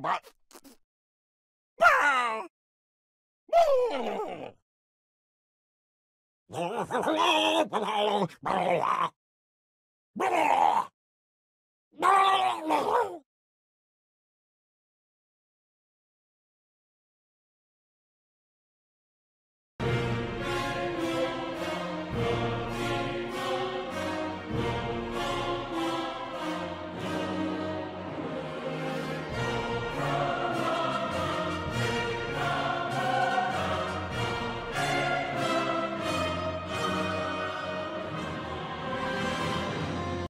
Blah! Yeah,